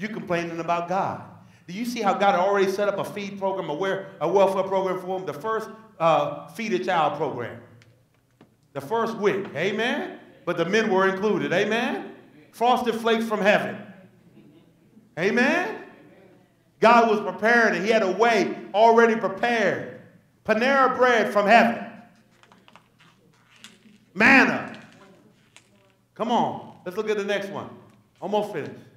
You complaining about God. Do you see how God already set up a feed program, a, a welfare program for them? The first uh, feed a child program. The first week. Amen? But the men were included. Amen? Frosted flakes from heaven. Amen? God was preparing it. He had a way already prepared. Panera bread from heaven. Manna. Come on. Let's look at the next one. Almost finished.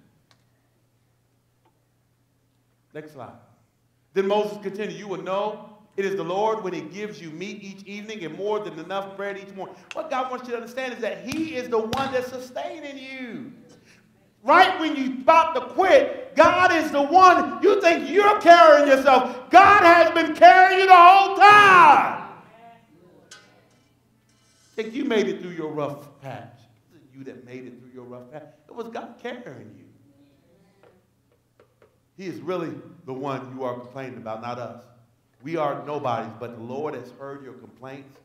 Next slide. Then Moses continued, You will know it is the Lord when he gives you meat each evening and more than enough bread each morning. What God wants you to understand is that he is the one that's sustaining you. Right when you about to quit, God is the one you think you're carrying yourself. God has been carrying you the whole time. Think you made it through your rough patch. It was you that made it through your rough patch. It was God carrying you. He is really the one you are complaining about, not us. We are nobodies, but the Lord has heard your complaints.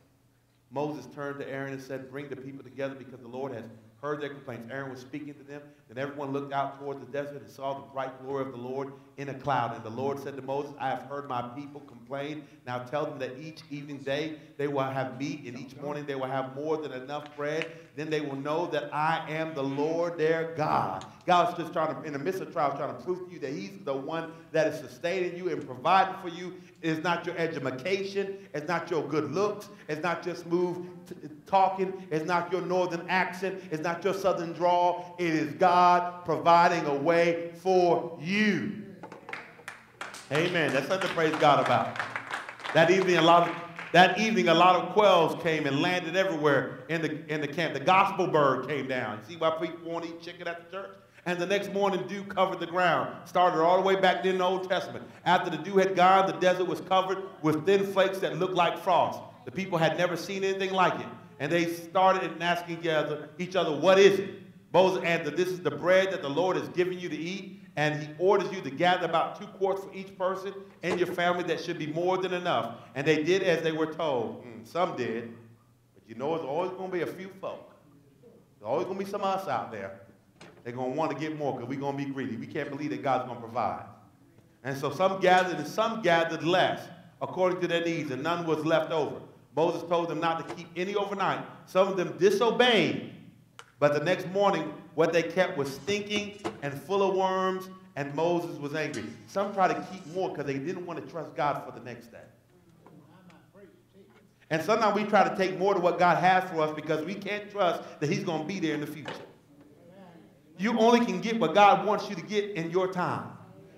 Moses turned to Aaron and said, Bring the people together because the Lord has heard their complaints. Aaron was speaking to them. Then everyone looked out toward the desert and saw the bright glory of the Lord in a cloud. And the Lord said to Moses, I have heard my people complain. Now tell them that each evening day they will have meat, and each morning they will have more than enough bread. Then they will know that I am the Lord their God. God's just trying to, in the midst of trials, trying to prove to you that He's the one that is sustaining you and providing for you. It's not your education. It's not your good looks. It's not your smooth talking. It's not your northern accent. It's not your southern drawl. It is God providing a way for you. Amen. That's something to praise God about. That evening, a lot of that evening, a lot of quails came and landed everywhere in the, in the camp. The gospel bird came down. You see why people want to eat chicken at the church? And the next morning, dew covered the ground. Started all the way back in the Old Testament. After the dew had gone, the desert was covered with thin flakes that looked like frost. The people had never seen anything like it. And they started asking each other, What is it? Moses answered, This is the bread that the Lord has given you to eat, and he orders you to gather about two quarts for each person in your family. That should be more than enough. And they did as they were told. Mm, some did, but you know, there's always going to be a few folk. There's always going to be some us out there. They're going to want to get more because we're going to be greedy. We can't believe that God's going to provide. And so some gathered and some gathered less according to their needs, and none was left over. Moses told them not to keep any overnight. Some of them disobeyed but the next morning, what they kept was stinking and full of worms, and Moses was angry. Some tried to keep more because they didn't want to trust God for the next day. And sometimes we try to take more to what God has for us because we can't trust that He's going to be there in the future. You only can get what God wants you to get in your time.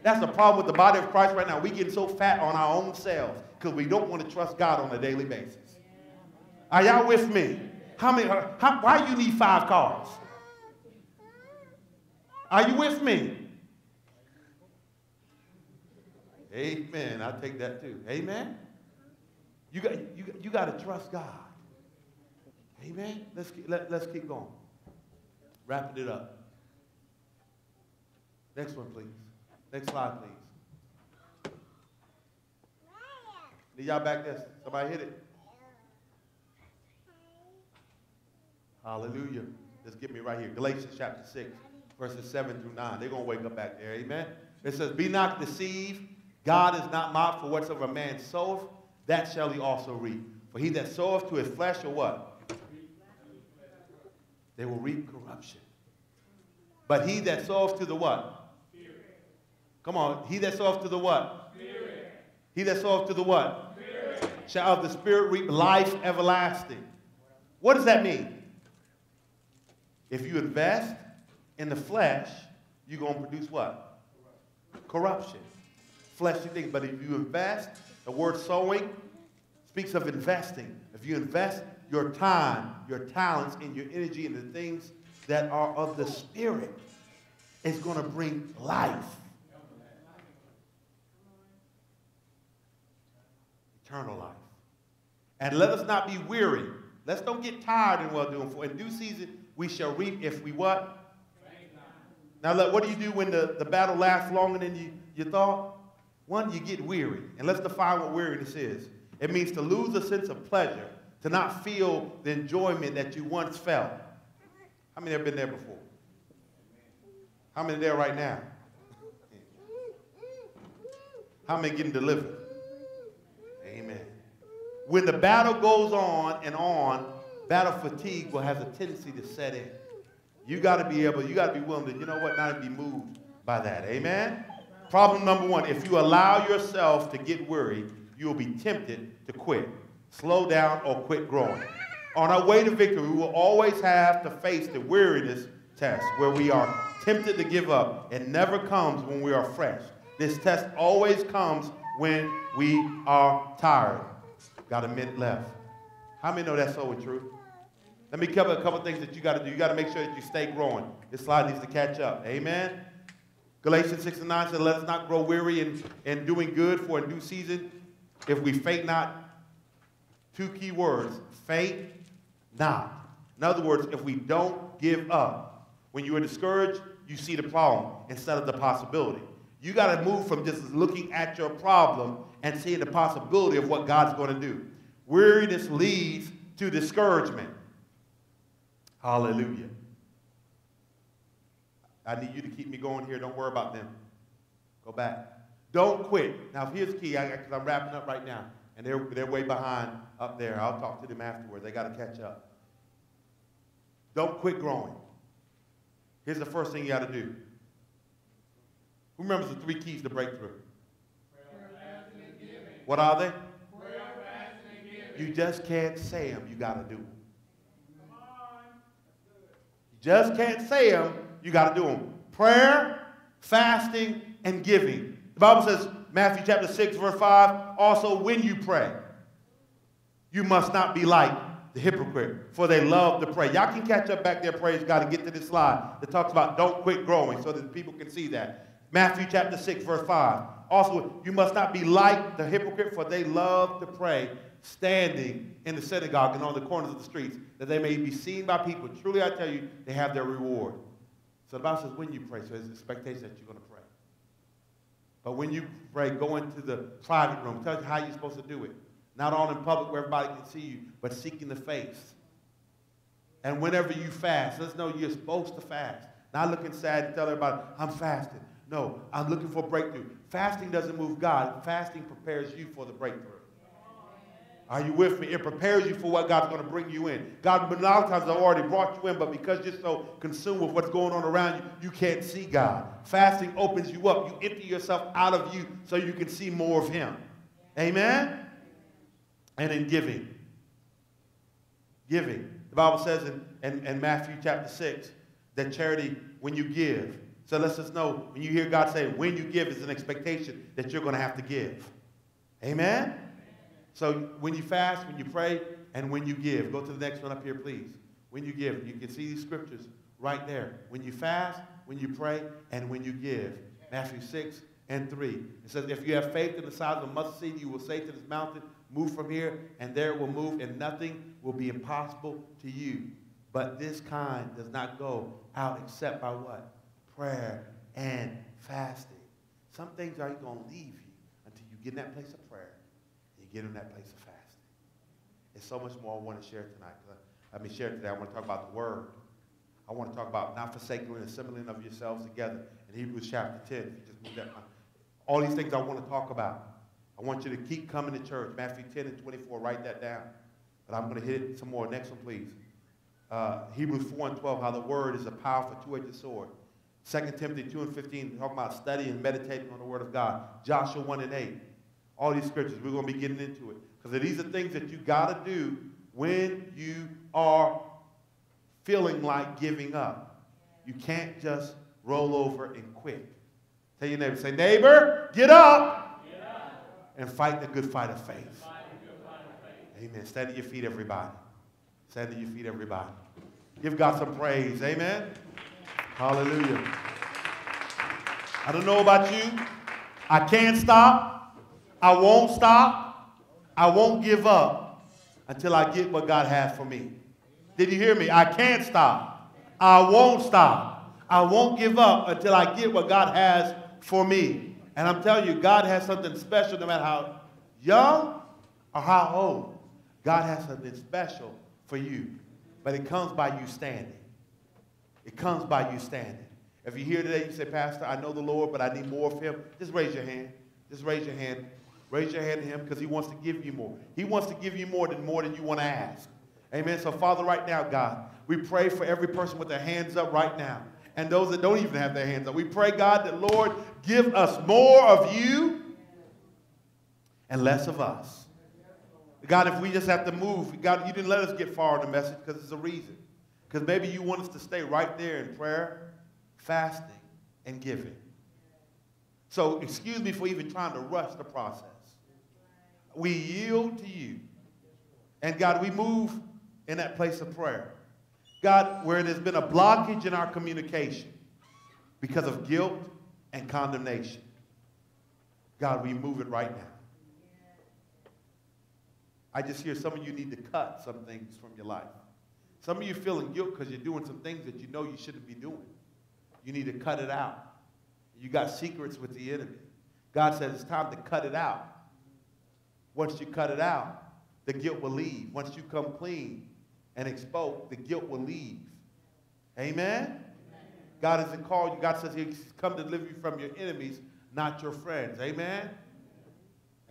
That's the problem with the body of Christ right now. We getting so fat on our own selves because we don't want to trust God on a daily basis. Are y'all with me? How many, how, why you need five cars? Are you with me? Amen. I take that too. Amen. You got, you, you got to trust God. Amen. Let's keep, let, let's keep going. Wrapping it up. Next one, please. Next slide, please. Need y'all back there? Somebody hit it. Hallelujah. Let's get me right here. Galatians chapter 6, verses 7 through 9. They're going to wake up back there. Amen. It says, Be not deceived. God is not mocked, for whatsoever a man soweth, that shall he also reap. For he that soweth to his flesh or what? They will reap corruption. But he that soweth to the what? Come on. He that soweth to the what? He that soweth to the what? Shall of the Spirit reap life everlasting. What does that mean? If you invest in the flesh, you're going to produce what? Corruption. Fleshly things. But if you invest, the word sowing speaks of investing. If you invest your time, your talents, and your energy in the things that are of the Spirit, it's going to bring life. Eternal life. And let us not be weary. Let's don't get tired in well doing. For in due season, we shall reap if we what? Now, look, what do you do when the, the battle lasts longer than you, you thought? One, you get weary. And let's define what weariness is. It means to lose a sense of pleasure, to not feel the enjoyment that you once felt. How many have been there before? How many there right now? How many getting delivered? Amen. When the battle goes on and on, battle fatigue will have a tendency to set in. You got to be able, you got to be willing to, you know what, not be moved by that. Amen? Problem number one if you allow yourself to get worried, you will be tempted to quit, slow down, or quit growing. On our way to victory, we will always have to face the weariness test where we are tempted to give up. It never comes when we are fresh. This test always comes when we are tired. Got a minute left. How many know that's so true? Let me cover a couple things that you got to do. You got to make sure that you stay growing. This slide needs to catch up. Amen. Galatians 6 and 9 says, Let us not grow weary in, in doing good, for a new season, if we faint not, two key words faint not. In other words, if we don't give up, when you are discouraged, you see the problem instead of the possibility. You got to move from just looking at your problem and seeing the possibility of what God's going to do. Weariness leads to discouragement. Hallelujah. Um, I need you to keep me going here. Don't worry about them. Go back. Don't quit. Now, here's the key, because I'm wrapping up right now, and they're, they're way behind up there. I'll talk to them afterwards. They got to catch up. Don't quit growing. Here's the first thing you got to do. Who remembers the three keys to breakthrough? What are they? You just can't say them. You got to do them. Just can't say them. You got to do them. Prayer, fasting, and giving. The Bible says, Matthew chapter 6, verse 5, also when you pray, you must not be like the hypocrite, for they love to pray. Y'all can catch up back there, praise God, and get to this slide that talks about don't quit growing so that people can see that. Matthew chapter 6, verse 5. Also, you must not be like the hypocrite, for they love to pray, standing in the synagogue and on the corners of the streets, that they may be seen by people. Truly, I tell you, they have their reward. So the Bible says when you pray, so there's expectation that you're going to pray. But when you pray, go into the private room. Tell you how you're supposed to do it. Not on in public where everybody can see you, but seeking the face. And whenever you fast, let's know you're supposed to fast. Not looking sad and tell everybody, I'm fasting. No, I'm looking for breakthrough. Fasting doesn't move God. Fasting prepares you for the breakthrough. Are you with me? It prepares you for what God's going to bring you in. God, a lot of times, I've already brought you in, but because you're so consumed with what's going on around you, you can't see God. Fasting opens you up. You empty yourself out of you so you can see more of Him. Amen? And in giving. Giving. The Bible says in, in, in Matthew chapter 6 that charity, when you give, so let's just know when you hear God say, when you give, is an expectation that you're going to have to give. Amen? So when you fast, when you pray, and when you give, go to the next one up here, please. When you give, you can see these scriptures right there. When you fast, when you pray, and when you give. Matthew 6 and 3. It says, If you have faith in the size of a mustard seed, you will say to this mountain, Move from here, and there it will move, and nothing will be impossible to you. But this kind does not go out except by what? Prayer and fasting. Some things are going to leave you until you get in that place of prayer and you get in that place of fasting. There's so much more I want to share tonight. Let me share today. I want to talk about the word. I want to talk about not forsaking and assembling of yourselves together in Hebrews chapter 10. If you just move that, all these things I want to talk about. I want you to keep coming to church. Matthew 10 and 24, write that down. But I'm going to hit some more. Next one, please. Uh, Hebrews 4 and 12, how the word is a powerful two-edged sword. 2 Timothy 2 and 15, talking about studying and meditating on the word of God. Joshua 1 and 8, all these scriptures. We're going to be getting into it. Because these are things that you got to do when you are feeling like giving up. You can't just roll over and quit. Tell your neighbor, say, neighbor, get up, get up. and fight the good fight of faith. faith. Amen. Stand at your feet, everybody. Stand at your feet, everybody. Give God some praise. Amen. Hallelujah. I don't know about you. I can't stop. I won't stop. I won't give up until I get what God has for me. Did you hear me? I can't stop. I won't stop. I won't give up until I get what God has for me. And I'm telling you, God has something special no matter how young or how old. God has something special for you. But it comes by you standing. It comes by you standing. If you're here today, you say, Pastor, I know the Lord, but I need more of him, just raise your hand. Just raise your hand. Raise your hand to him because he wants to give you more. He wants to give you more than more than you want to ask. Amen. So, Father, right now, God, we pray for every person with their hands up right now. And those that don't even have their hands up. We pray, God, that Lord, give us more of you and less of us. God, if we just have to move, God, you didn't let us get far in the message because there's a reason. Because maybe you want us to stay right there in prayer, fasting, and giving. So, excuse me for even trying to rush the process. We yield to you. And God, we move in that place of prayer. God, where there's been a blockage in our communication because of guilt and condemnation. God, we move it right now. I just hear some of you need to cut some things from your life. Some of you feeling guilt because you're doing some things that you know you shouldn't be doing. You need to cut it out. You got secrets with the enemy. God says it's time to cut it out. Once you cut it out, the guilt will leave. Once you come clean and exposed, the guilt will leave. Amen? Amen. God hasn't called you. God says He's come to deliver you from your enemies, not your friends. Amen?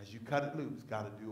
As you cut it loose, got to do